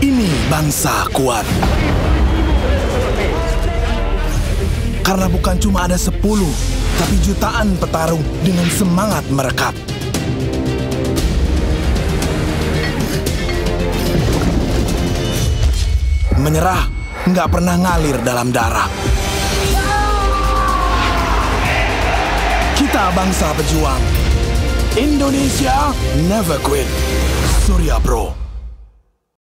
Ini bangsa kuat. Karena bukan cuma ada sepuluh, tapi jutaan petarung dengan semangat merekat. Menyerah nggak pernah ngalir dalam darah. Kita bangsa pejuang. Indonesia never quit. Surya Bro.